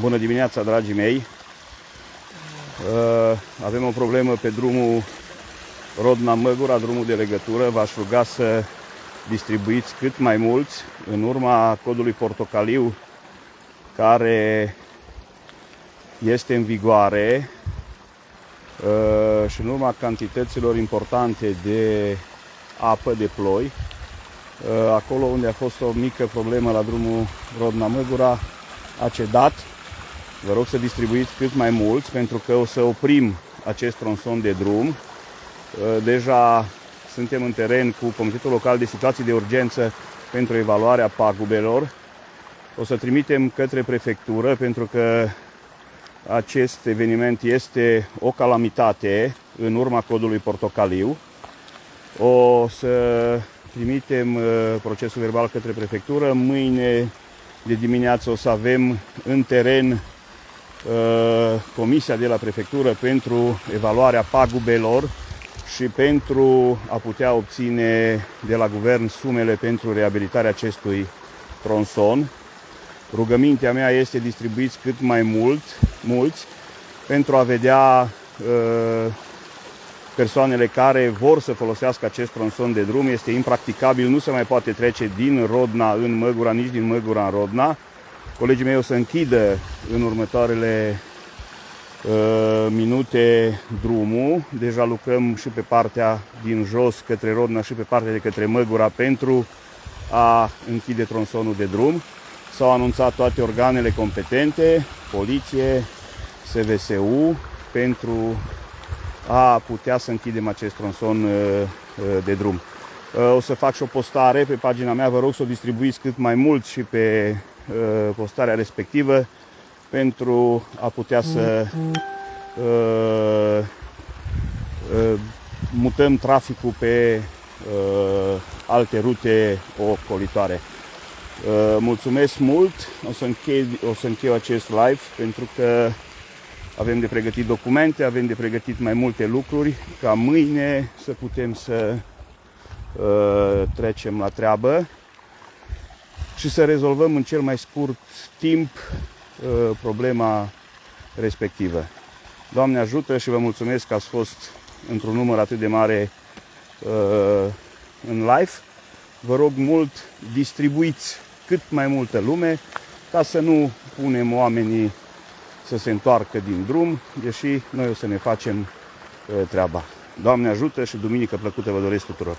Bună dimineața, dragii mei! Uh, avem o problemă pe drumul Rodna-Măgura, drumul de legătură. V-aș ruga să distribuiți cât mai mulți în urma codului portocaliu care este în vigoare uh, și în urma cantităților importante de apă, de ploi. Uh, acolo unde a fost o mică problemă la drumul Rodna-Măgura a cedat Vă rog să distribuiți cât mai mulți pentru că o să oprim acest tronson de drum. Uh, deja suntem în teren cu Comitetul Local de Situații de Urgență pentru evaluarea pagubelor. O să trimitem către prefectură pentru că acest eveniment este o calamitate în urma codului portocaliu. O să trimitem uh, procesul verbal către prefectură. Mâine de dimineață o să avem în teren Uh, comisia de la prefectură pentru evaluarea pagubelor și pentru a putea obține de la guvern sumele pentru reabilitarea acestui tronson. Rugămintea mea este distribuiți cât mai mult, mulți pentru a vedea uh, persoanele care vor să folosească acest tronson de drum. Este impracticabil, nu se mai poate trece din Rodna în Măgura, nici din Măgura în Rodna. Colegii mei o să închidă în următoarele uh, minute drumul. Deja lucrăm și pe partea din jos către Rodna și pe partea de către Măgura pentru a închide tronsonul de drum. S-au anunțat toate organele competente, poliție, SVSU, pentru a putea să închidem acest tronson uh, uh, de drum. Uh, o să fac și o postare pe pagina mea, vă rog să o distribuiți cât mai mult și pe Uh, postarea respectivă pentru a putea să uh, uh, mutăm traficul pe alte rute ocolitoare. Mulțumesc mult, o să, închei, o să închei acest live pentru că avem de pregătit documente, avem de pregătit mai multe lucruri ca mâine să putem să uh, trecem la treabă și să rezolvăm în cel mai scurt timp uh, problema respectivă. Doamne ajută și vă mulțumesc că ați fost într-un număr atât de mare uh, în live. Vă rog mult, distribuiți cât mai multă lume ca să nu punem oamenii să se întoarcă din drum, deși noi o să ne facem uh, treaba. Doamne ajută și duminică plăcută vă doresc tuturor!